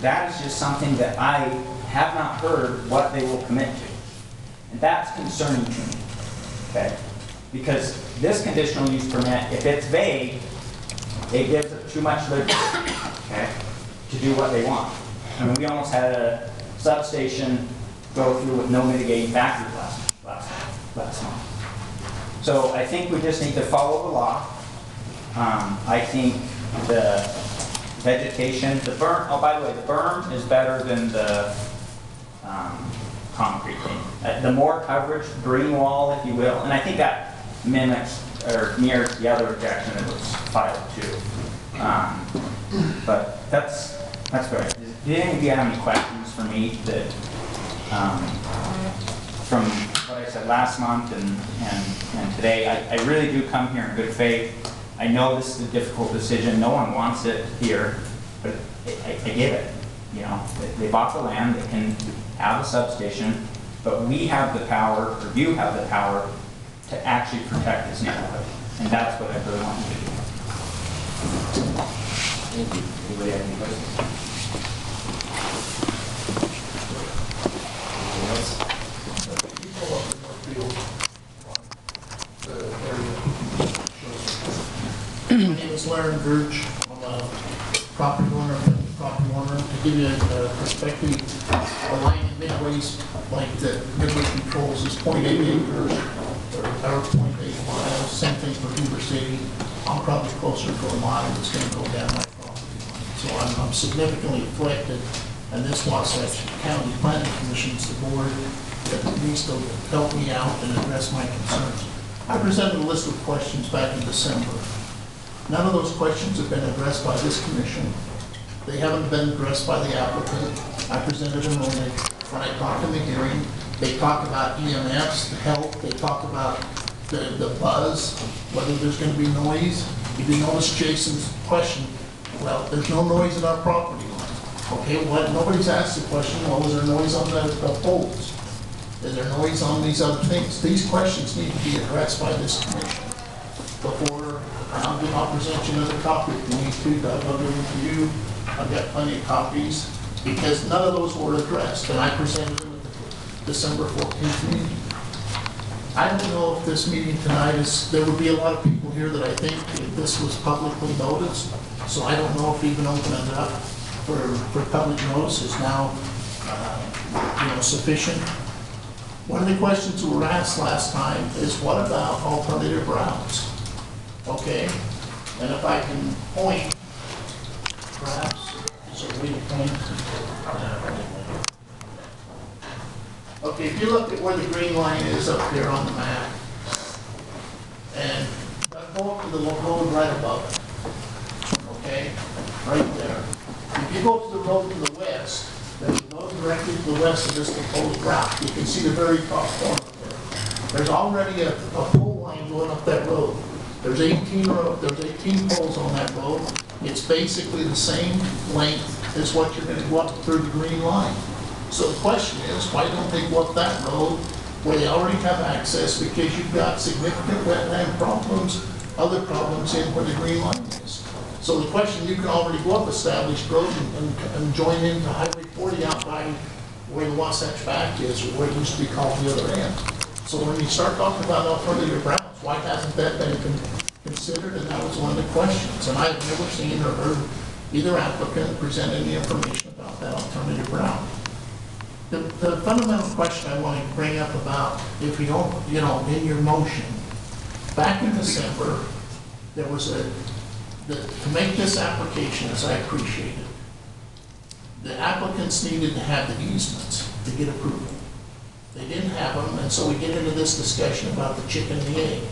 that is just something that I have not heard what they will commit to. And that's concerning to me, okay? Because this conditional use permit, if it's vague, it gives too much liberty, okay, to do what they want. I mean, we almost had a substation go through with no mitigating factors last, last, last month. So I think we just need to follow the law. Um, I think the vegetation, the berm, oh, by the way, the berm is better than the, um, concrete thing. Uh, The more coverage, green wall, if you will, and I think that mimics or mirrors the other objection that was filed too. Um, But that's, that's great. Did any of you have any questions for me that, um, from what I said last month and, and, and today? I, I really do come here in good faith. I know this is a difficult decision. No one wants it here, but I, I get it. You know, They- they bought the land, they can have a substation, but we have the power, or you have the power to actually protect this neighborhood. And that's what I really want you to do. Thank you. Anybody have any questions? Anything else? People up in Northfield, the area shows- Is Larry Gertz. I'm a property owner, property owner. To give you a perspective, the line in Midway's, like the Midway controls is .8 acres, or or .8 miles, same thing for Heber City. I'm probably closer to a mile that's gonna go down my property line. So I'm I'm significantly affected, and this Wasatch County Planning Commission is the board that needs to help me out and address my concerns. I presented a list of questions back in December. None of those questions have been addressed by this commission. They haven't been addressed by the applicant. I presented them when they, when I talked in the hearing. They talk about EMFs, the health, they talk about the, the buzz, whether there's gonna be noise. If you notice Jason's question, well, there's no noise in our property line. Okay, what, nobody's asked the question, well, is there noise on the, the poles? Is there noise on these other things? These questions need to be addressed by this commission before, I'll give, I'll present you another copy if you need to, Doug, I'll give them to you. I've got plenty of copies, because none of those were addressed, and I presented them at the December fourteenth meeting. I don't know if this meeting tonight is, there would be a lot of people here that I think if this was publicly noticed, so I don't know if even opening it up for, for public notice is now, uh, you know, sufficient. One of the questions that were asked last time is what about alternative routes? Okay, and if I can point, perhaps, so we point. Okay, if you look at where the green line is up there on the map, and go up to the road right above it, okay, right there. If you go to the road to the west, then you go directly to the west of this proposed route, you can see the very top corner there. There's already a, a pole line going up that road. There's 18, ro- there's 18 poles on that road. It's basically the same length as what you're gonna go up through the green line. So the question is, why don't they up that road where they already have access because you've got significant wetland problems, other problems in where the green line is. So the question, you can already go up established road and, and- join into Highway 40 out by where the Wasatch Back is, or it used to be called the other end. So when you start talking about alternative routes, why hasn't that been con- considered? And that was one of the questions. And I've never seen or heard either applicant present any information about that alternative route. The, the fundamental question I want to bring up about, if you don't, you know, in your motion, back in December, there was a, the- to make this application, as I appreciate it, the applicants needed to have the easements to get approval. They didn't have them, and so we get into this discussion about the chicken and the egg.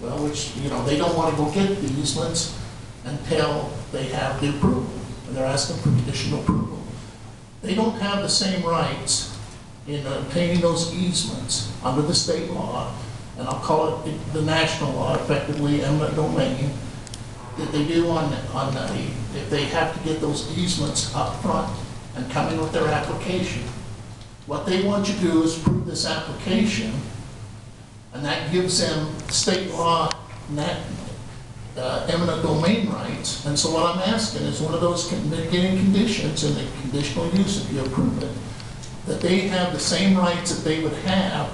Well, which, you know, they don't want to go get the easements until they have the approval, and they're asking for conditional approval. They don't have the same rights in obtaining those easements under the state law, and I'll call it the national law, effectively eminent domain, that they do on, on the, if they have to get those easements up front and come in with their application. What they want you to do is prove this application, and that gives them state law, uh, eminent domain rights. And so what I'm asking is one of those mitigating conditions in the conditional use, if you approve it, that they have the same rights that they would have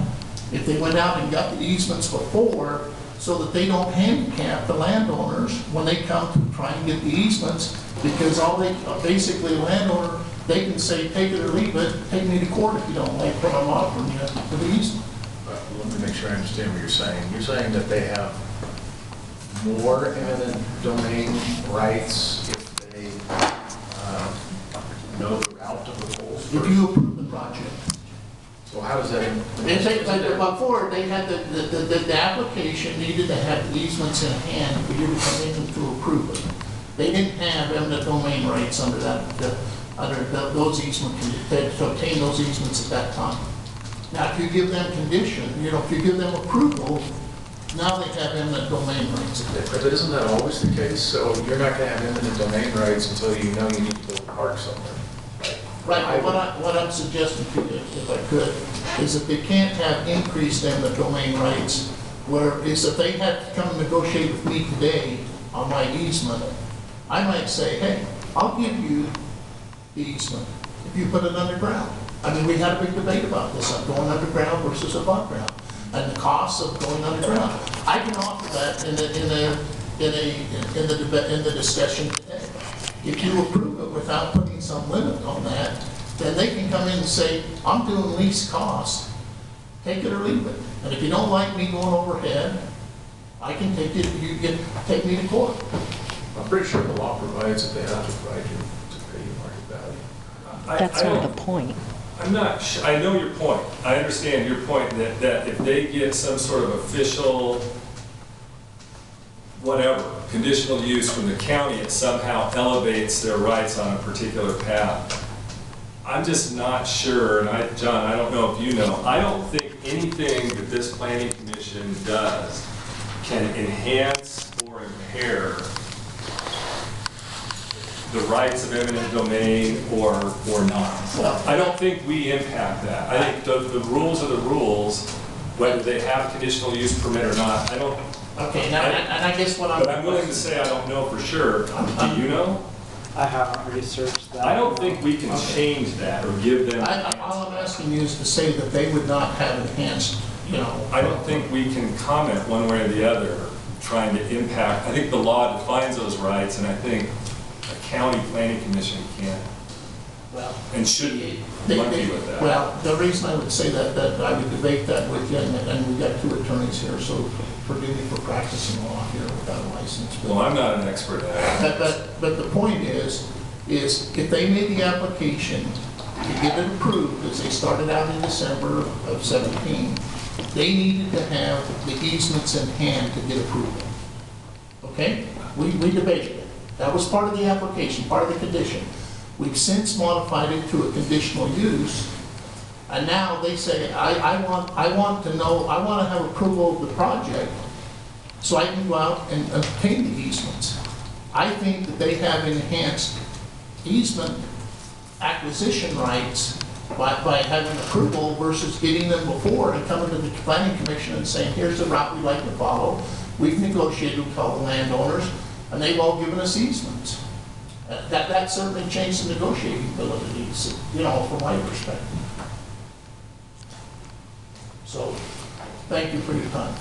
if they went out and got the easements before, so that they don't handicap the landowners when they come to try and get the easements, because all they, basically, a landowner, they can say, take it or leave it, take me to court if you don't like what I'm offering you for the easement. But Let me make sure I understand what you're saying. You're saying that they have more eminent domain rights if they uh, know the route of the poles If you approve the project. So how does that? They say, like, before, they had the, the, the, the application needed to have easements in hand for you to come in to approve it. They didn't have eminent domain rights under that, the- under the- those easements, to to obtain those easements at that time. Now, if you give them condition, you know, if you give them approval, now they have eminent domain rights. But isn't that always the case? So you're not going to have eminent domain rights until you know you need to build a park somewhere. Right, what I, what I'm suggesting to you, if I could, is that they can't have increased eminent domain rights, where, is if they had to come negotiate with me today on my easement, I might say, hey, I'll give you the easement if you put it underground. I mean, we had a big debate about this, of going underground versus above ground, and the costs of going underground. I can offer that in a, in a, in a, in the, deba- in the discussion today. If you approve it without putting some limit on that, then they can come in and say, I'm doing least cost, take it or leave it. And if you don't like me going overhead, I can take it, you can take me to court. I'm pretty sure the law provides that they have to provide you to pay you market value. I- That's I not don't- the point. I'm not, I know your point. I understand your point that, that if they get some sort of official, whatever, conditional use from the county, it somehow elevates their rights on a particular path. I'm just not sure, and I, John, I don't know if you know, I don't think anything that this planning commission does can enhance or impair the rights of eminent domain or, or not. I don't think we impact that. I think the, the rules are the rules, whether they have conditional use permit or not. I don't, Okay, now, and and I guess what I'm. but I'm willing to say I don't know for sure. Do you know? I haven't researched that. I don't think we can change that or give them. I, I- all I'm asking you is to say that they would not have enhanced, you know. I don't think we can comment one way or the other, trying to impact. I think the law defines those rights, and I think a county planning commission can't Well, and shouldn't They- monkey they- with that. Well, the reason I would say that, that I would debate that with you, and and we've got two attorneys here, so forgive me for practicing law here without a license. but- Well, I'm not an expert at it. But, but, but the point is, is if they made the application to get it approved, as they started out in December of 17, they needed to have the easements in hand to get approval. Okay? We, we debated it. That was part of the application, part of the condition. We've since modified it to a conditional use, and now they say, I, I want, I want to know, I want to have approval of the project, so I can go out and obtain the easements. I think that they have enhanced easement acquisition rights by, by having approval versus getting them before and coming to the planning commission and saying, here's the route we'd like to follow. We've negotiated with all the landowners, and they've all given us easements. Uh, That, that certainly changed the negotiating abilities, you know, from my perspective. So, thank you for your time.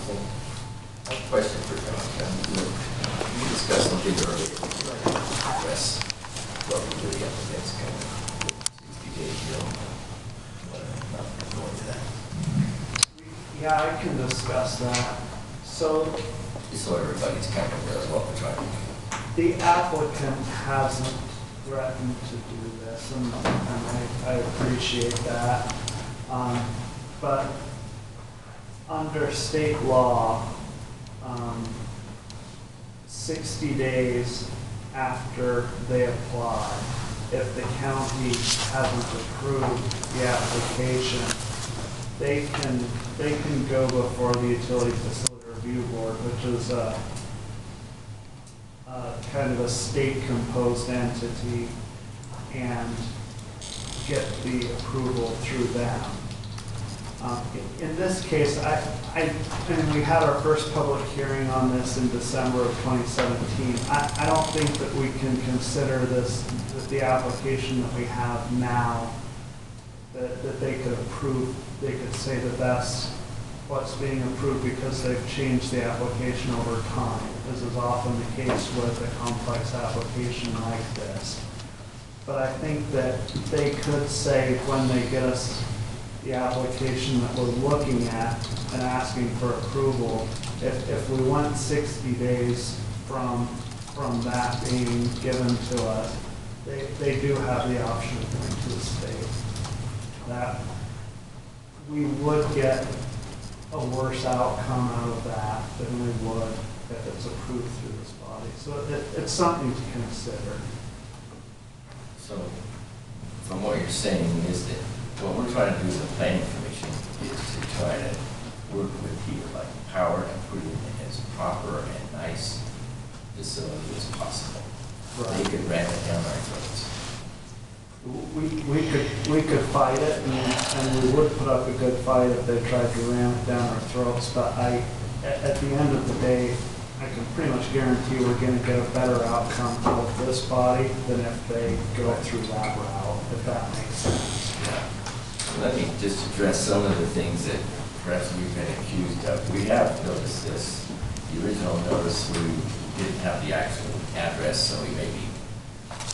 Question for John. You discussed something earlier. Address what we do up against kind of sixty days, you know. Not going to that. Yeah, I can discuss that. So Just so everybody's kind of what we're trying to do. the applicant hasn't threatened to do this, and and I, I appreciate that. Um, But under state law, um, 60 days after they apply, if the county hasn't approved the application, they can, they can go before the Utility Facility Review Board, which is a, a kind of a state-composed entity, and get the approval through them. Um, In this case, I, I, and we had our first public hearing on this in December of 2017. I, I don't think that we can consider this, that the application that we have now, that, that they could approve, they could say that that's what's being approved because they've changed the application over time. This is often the case with a complex application like this. But I think that they could say when they get us the application that we're looking at and asking for approval, if, if we want 60 days from, from that being given to us, they, they do have the option of going to the state. That, we would get a worse outcome out of that than we would if it's approved through this body. So it, it's something to consider. So, from what you're saying is that what we're trying to do as a planning commission is to try to work with people like Power and put it in as proper and nice facility as possible. Right. They could ram it down our throats. We, we could, we could fight it, and, and we would put up a good fight if they tried to ram it down our throats, but I, at, at the end of the day, I can pretty much guarantee we're gonna get a better outcome out of this body than if they go through that route, if that makes sense. Yeah. Let me just address some of the things that perhaps we've been accused of. We have noticed this. The original notice, we didn't have the actual address, so we maybe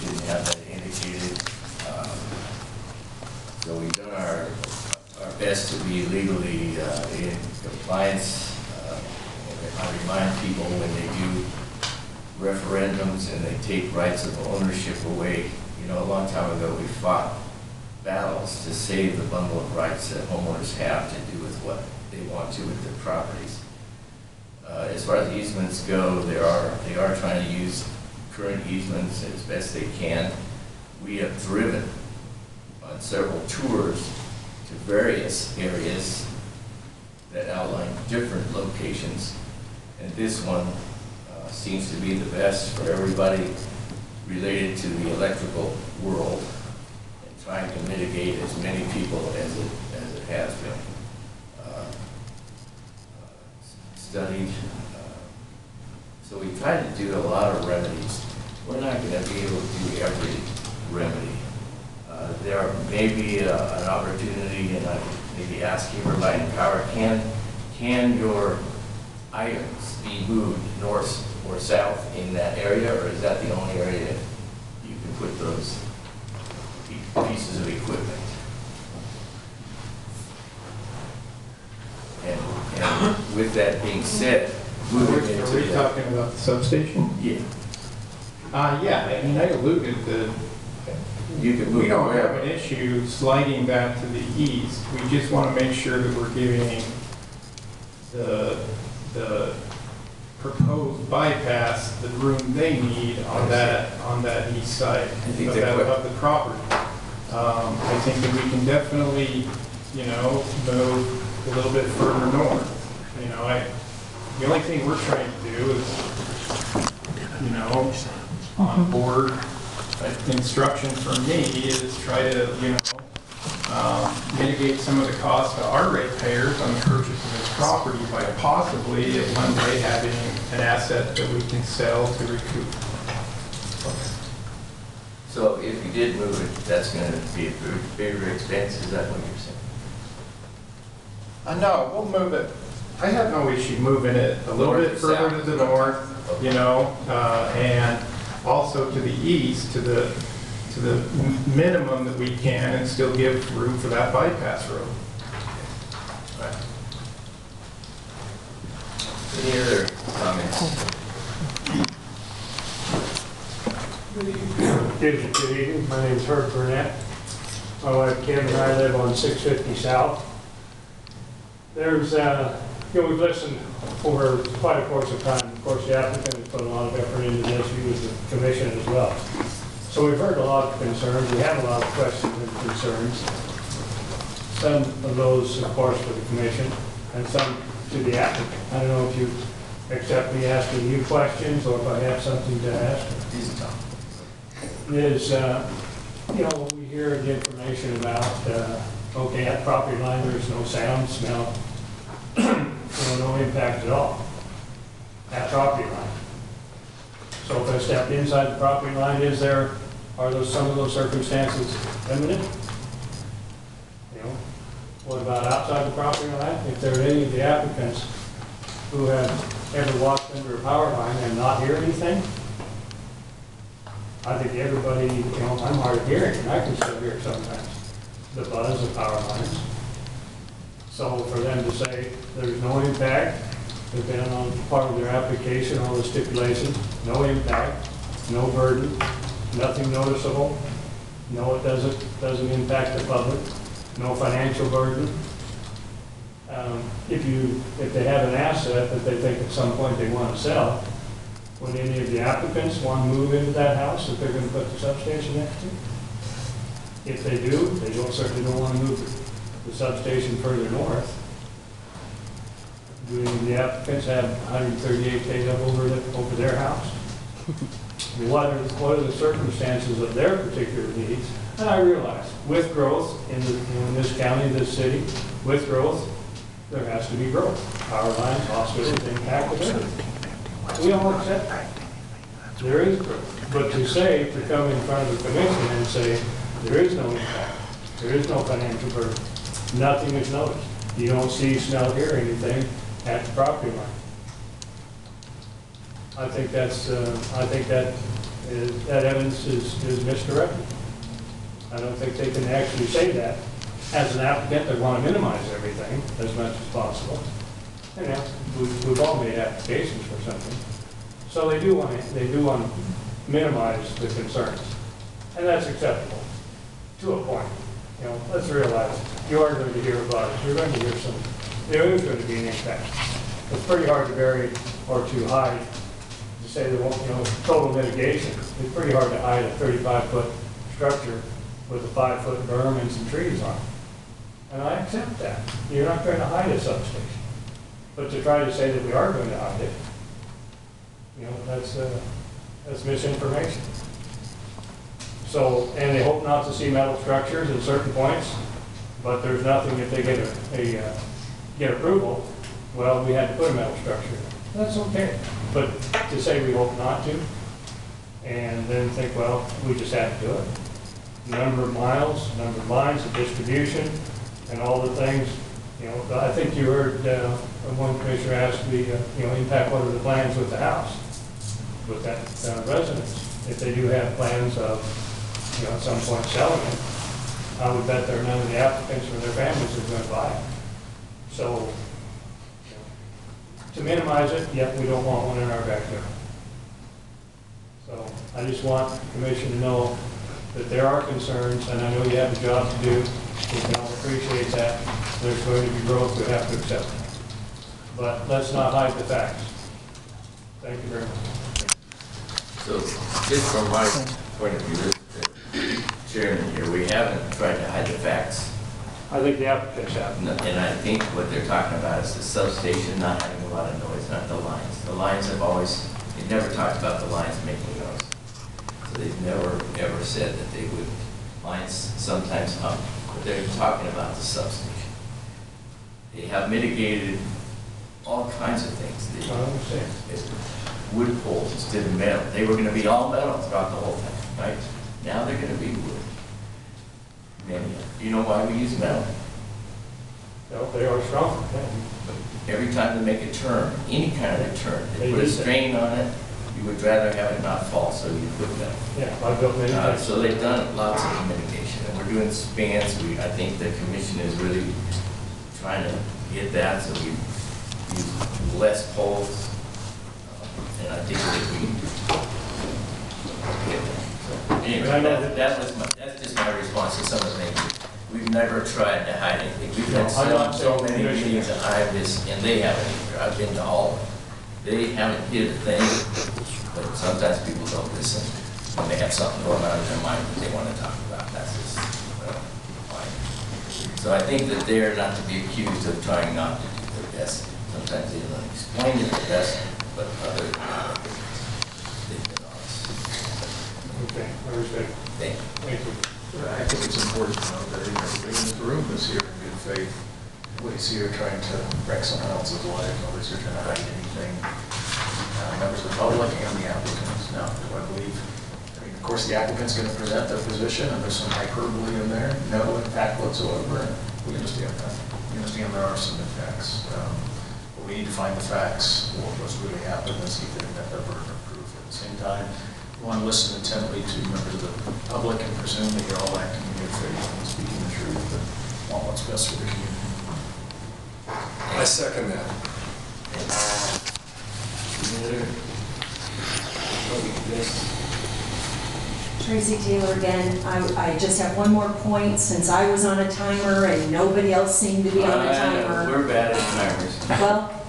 didn't have that indicated. Um, So we've done our, our best to be legally uh, in compliance. Uh, I remind people when they do referendums and they take rights of ownership away, you know, a long time ago, we fought battles to save the bundle of rights that homeowners have to do with what they want to with their properties. Uh, As far as easements go, there are, they are trying to use current easements as best they can. We have driven several tours to various areas that outline different locations. And this one uh, seems to be the best for everybody related to the electrical world and trying to mitigate as many people as it, as it has been. uh, uh, Studied. So we try to do a lot of remedies. We're not gonna be able to do every remedy. Uh, There may be a- an opportunity, and I maybe asking for light power, can, can your items be moved north or south in that area, or is that the only area you can put those pieces of equipment? And, and with that being said, moving into are we the. talking about the substation? Yeah, Uh, yeah, I mean, I alluded that you can move we don't have an issue sliding that to the east. We just want to make sure that we're giving the, the proposed bypass the room they need on that, on that east side think of that, of the property. Um, I think that we can definitely, you know, move a little bit further north. You know, I, the only thing we're trying to do is, you know, on board instruction from me is try to, you know, um, mitigate some of the cost to our ratepayers on the purchase of this property by possibly at one day having an asset that we can sell to recoup. So if you did move it, that's gonna be a big- bigger expense, is that what you're saying? Uh, no, we'll move it. I have no issue moving it a little North bit further south? to the north, you know, uh, and also to the east, to the, to the minimum that we can and still give room for that bypass road. Right. Any other comments? Good good evening, my name is Herb Burnett. My wife Kim and I live on 650 South. There's, uh, you know, we've listened over quite a course of time. Of course, the applicant has put a lot of effort into this, we as the commission as well. So we've heard a lot of concerns, we have a lot of questions and concerns. Some of those, of course, for the commission, and some to the applicant. I don't know if you accept me asking you questions, or if I have something to ask. Tom. is, uh, you know, when we hear the information about uh, Okay, at property line, there's no sound, smell, you know, no impact at all. At property line. So if I step inside the property line, is there, are those, some of those circumstances imminent? You know, what about outside the property line? If there are any of the applicants who have ever walked under a power line and not hear anything, I think everybody, you know, I'm hard of hearing, and I can still hear sometimes, the buzz of power lines. So for them to say there's no impact, depending on part of their application, all the stipulations, no impact, no burden, nothing noticeable, no, it doesn't, doesn't impact the public, no financial burden. Um, If you, if they have an asset that they think at some point they want to sell, would any of the applicants want to move into that house that they're going to put the substation next to? If they do, they don't, certainly don't want to move the substation further north. Do any of the applicants have 138 days up over, the- over their house? What are, what are the circumstances of their particular needs? And I realize, with growth in the, in this county, this city, with growth, there has to be growth. Power lines, hospitals, impact, everything. We all accept that. There is growth. But to say, to come in front of the commission and say, there is no impact, there is no financial burden, nothing is noticed. You don't see, smell, hear anything at the property line. I think that's, uh, I think that is, that evidence is, is misdirected. I don't think they can actually say that. As an applicant, they want to minimize everything as much as possible. And know, we've, we've all made applications for something. So they do want to, they do want to minimize the concerns. And that's acceptable, to a point. You know, let's realize, you are going to hear about it, you're going to hear some, there is going to be an impact. It's pretty hard to bury or to hide, to say there won't, you know, total mitigation. It's pretty hard to hide a thirty-five foot structure with a five foot berm and some trees on it. And I accept that. You're not going to hide a substation. But to try to say that we are going to hide it, you know, that's, uh, that's misinformation. So, and they hope not to see metal structures at certain points, but there's nothing, if they get a, a, uh, get approval, well, we had to put a metal structure. That's okay. But to say we hope not to, and then think, well, we just have to do it. Number of miles, number of lines, of distribution, and all the things, you know, I think you heard, uh, one commissioner ask the, uh, you know, impact, what are the plans with the house? With that uh, residence, if they do have plans of, you know, at some point selling it, I would bet there are none of the applicants or their families are going to buy it. So, to minimize it, yet we don't want one in our backyard. So I just want the commission to know that there are concerns, and I know you have a job to do. We can all appreciate that. There's going to be growth, we have to accept. But let's not hide the facts. Thank you very much. So, just from my point of view, chairman here, we haven't tried to hide the facts. I think they the applicants have. And and I think what they're talking about is the substation not having a lot of noise, not the lines. The lines have always, they never talked about the lines making noise. So they've never, ever said that they would, lines sometimes hum, but they're talking about the substation. They have mitigated all kinds of things. They- I understand. it's wood poles instead of metal. They were gonna be all metal throughout the whole thing, right? Now they're gonna be wood. Many, you know why we use metal? No, they are strong. yeah. Every time they make a turn, any kind of a turn, they They put a do that. strain on it, you would rather have it not fall, so you put metal. Yeah, I've built many Uh. So they've done lots of mitigation, and we're doing spans, we, I think the commission is really trying to get that, so we use less poles, uh, and I think that we get that. Anyway, that, that was my, that's just my response to some of the things. We've never tried to hide anything, we've No, had so, so many commission. meetings, just, and they haven't either, I've been to all of them. They haven't hid a thing, but sometimes people don't listen, when they have something going on in their mind that they want to talk about, that's just, well, fine. So I think that they're not to be accused of trying not to do their best. Sometimes they don't explain it the best, but other, they've been honest. Okay, I. Thank you. Thank you. I think it's important to know that everybody in the room is here in good faith. Nobody's here trying to wreck someone else's life, nobody's here trying to hide anything. Uh, Members of the public and the applicants, no, do I believe. I mean, Of course, the applicant's going to present their position, and there's some hyperbole in there, no impact whatsoever. and We understand that. We understand there are some impacts. um, But we need to find the facts, what- was really happened, and see if they met their burden of proof. At the same time, we want to listen intently to members of the public and presume that you're all acting in good faith and speaking the truth and want what's best for the community. I second that. Tracy Taylor again. I, I just have one more point, since I was on a timer and nobody else seemed to be on a uh, timer. We're bad at timers. Well,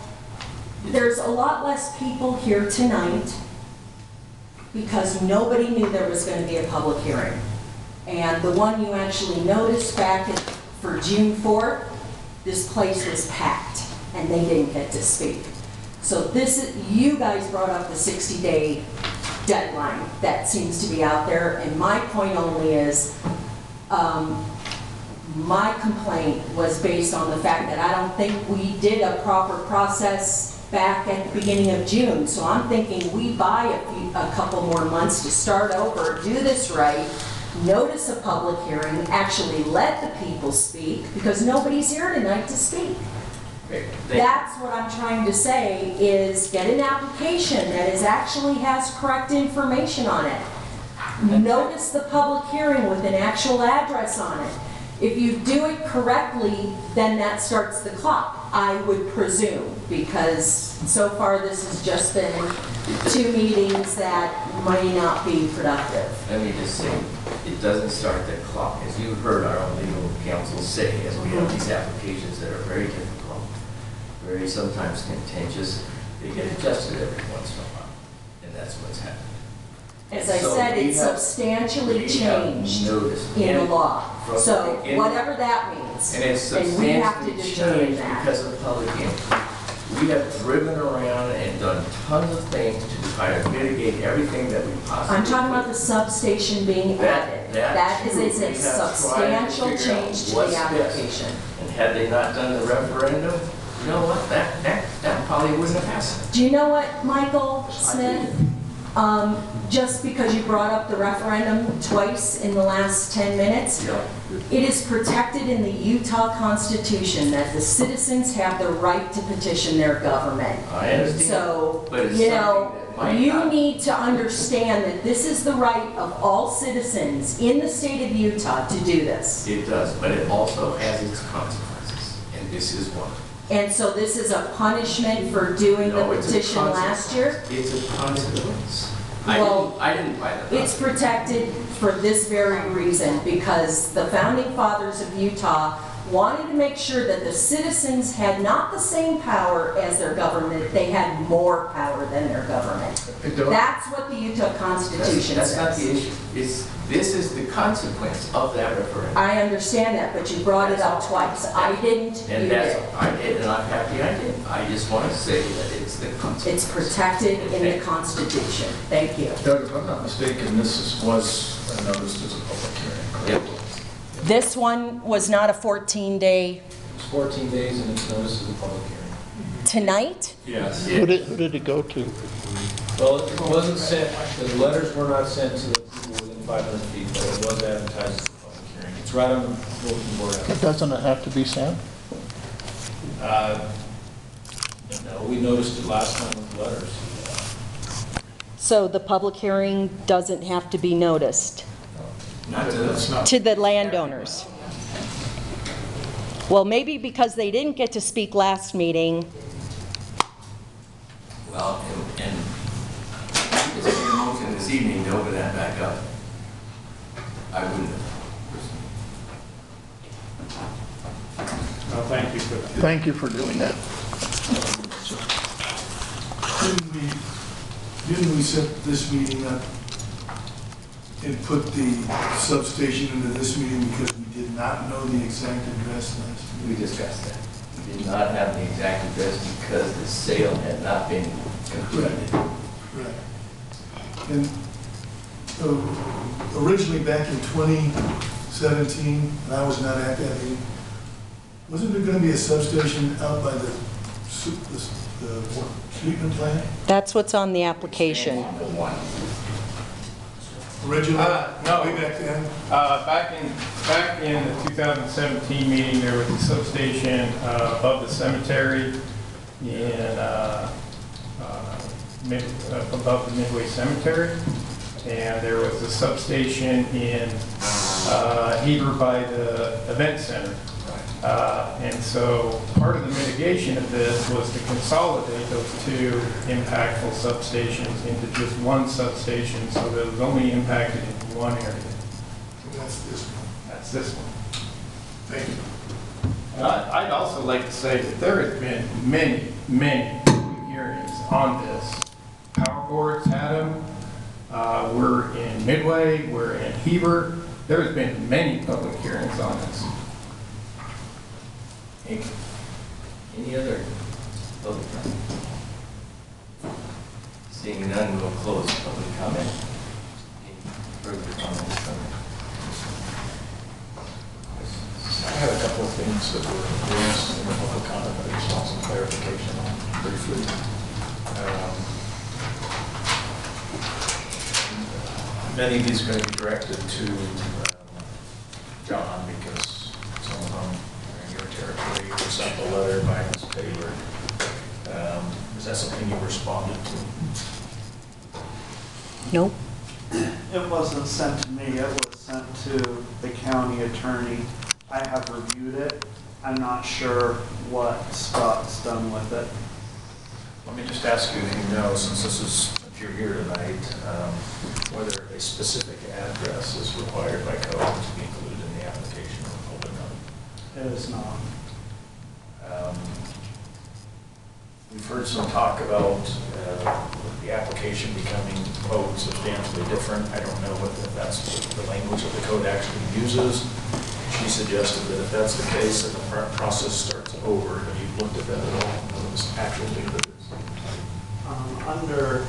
there's a lot less people here tonight because nobody knew there was going to be a public hearing. And the one you actually noticed back at- for June 4th, this place was packed and they didn't get to speak. So this, is you guys brought up the 60-day deadline that seems to be out there. And my point only is, um, my complaint was based on the fact that I don't think we did a proper process back at the beginning of June. So I'm thinking we buy a few, a couple more months to start over, do this right, notice a public hearing, actually let the people speak, because nobody's here tonight to speak. Okay, thank you. That's what I'm trying to say, is get an application that is, actually has correct information on it. Notice the public hearing with an actual address on it. If you do it correctly, then that starts the clock, I would presume, because so far this has just been two meetings that might not be productive. Let me just say, it doesn't start the clock. As you heard our own legal counsel say, as we have these applications that are very difficult, very sometimes contentious, they get adjusted every once in a while. And that's what's happened. As I So said, it's have- substantially changed in the law. So whatever that means. And it's And we have to substantially changed that. because of the public input. We have driven around and done tons of things to try to mitigate everything that we possibly. I'm talking about the substation being That- added. that That is a tried to substantial change to the application. And had they not done the referendum, you know what, that, that, that probably wouldn't have happened. Do you know what, Michael Smith? Um, Just because you brought up the referendum twice in the last 10 minutes, know, it is protected in the Utah Constitution that the citizens have the right to petition their government. I understand. So, you know, something that might you not- need to understand that this is the right of all citizens in the state of Utah to do this. It does, but it also has its consequences, and this is one. And so this is a punishment for doing the No, a petition last year? It's a consequence. I Well, didn't, I didn't buy the. It's protected for this very reason, because the founding fathers of Utah wanted to make sure that the citizens had not the same power as their government, they had more power than their government. That's what the Utah That's, Constitution that's not the issue. It's, this is the consequence of that referendum. I understand that, but you brought it up twice. I didn't, you And that's, did. I did, and I'm happy I did. I just want to say that it's the consequence. It's protected in the Constitution. Thank you. Doug, if I'm not mistaken, this is- was noticed as a public hearing, correct? This one was not a 14-day It's 14 days and it's noticed as a public hearing. tonight? Yes. Who did, who did it go to? Well, it wasn't sent, the letters were not sent to the people within 500 feet, but it was advertised as a public hearing. It's right on the bulletin board. It doesn't it have to be sent? Uh, No, we noticed it last time with letters. So the public hearing doesn't have to be noticed? Not to That's not, to the landowners. Well, maybe because they didn't get to speak last meeting, Well, and, and if it's a motion this evening to open that back up, I wouldn't have. Well, thank you for that. Thank you for doing that. Didn't we, didn't we set this meeting up and put the substation into this meeting because we did not know the exact address last We discussed that. We did not have the exact address because the sale had not been completed. Right. And uh, originally, back in 2017, and I was not at that meeting, wasn't there going to be a substation out by the, su- the the treatment plant? That's what's on the application. Originally, Uh, no. way back then? Uh, Back in, back in the 2017 meeting, there was a substation uh, above the cemetery in, uh, uh, mid- uh, above the Midway Cemetery. And there was a substation in uh, Heber by the event center. Uh, And so part of the mitigation of this was to consolidate those two impactful substations into just one substation so that it was only impacted in one area. That's this one. That's this one. Thank you. And I- I'd also like to say that there have been many, many hearings on this. Power Board's had them, uh, we're in Midway, we're in Heber, there's been many public hearings on this. Any any other public comment? Seeing none, we'll close public comment. Any further comments from I have a couple of things that were raised in the public comment that I just want some clarification on briefly. Um, Many of these are going to be directed to um, John because some of them are in your territory. You sent the letter by Ms. Taylor. Um, Is that something you responded to? No. It wasn't sent to me, it was sent to the county attorney. I have reviewed it. I'm not sure what Scott's done with it. Let me just ask you, if you know, since this is, if you're here tonight, um, whether a specific address is required by code to be included in the application or public notice. It is not. Um, We've heard some talk about uh, the application becoming code substantially different. I don't know whether that's what the language that the code actually uses. She suggested that if that's the case, then the pro- process starts over. Have you looked at that at all? What was actually the Um, Under,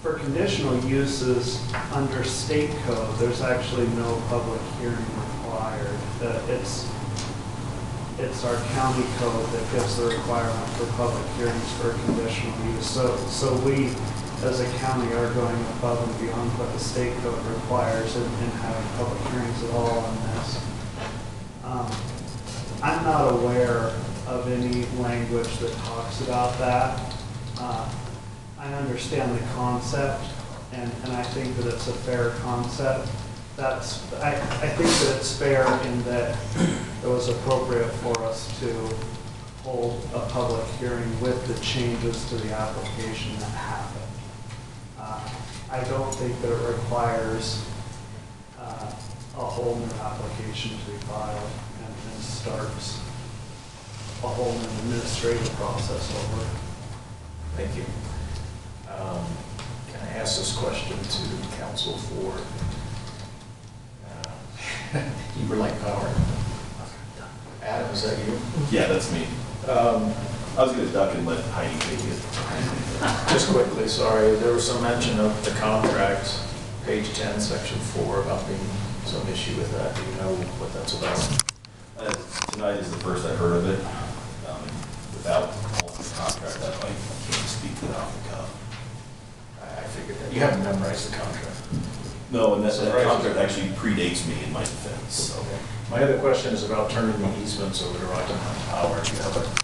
for conditional uses, under state code, there's actually no public hearing required. That It's, it's our county code that gives the requirement for public hearings for conditional use. So, so we, as a county, are going above and beyond what the state code requires in, in having public hearings at all on this. Um, I'm not aware of any language that talks about that. Uh, I understand the concept, and, and I think that it's a fair concept. That's, I, I think that it's fair in that it was appropriate for us to hold a public hearing with the changes to the application that happened. Uh, I don't think that it requires uh, a whole new application to be filed and and starts a whole new administrative process over. Thank you. Um, Can I ask this question to counsel for uh, Heber Light Power? Adam, is that you? Yeah, that's me. Um, I was gonna duck and let Heidi take it. Just quickly, sorry, there was some mention of the contract, page 10, section 4, about being some issue with that. Do you know what that's about? Uh, Tonight is the first I've heard of it. Um, Without the contract up, I can't speak to it off the cuff. I I figured that. You haven't memorized the contract. No, and that, that contract actually predates me in my defense. Okay. My other question is about turning the easements over to Rocky Mountain Power. Do you have a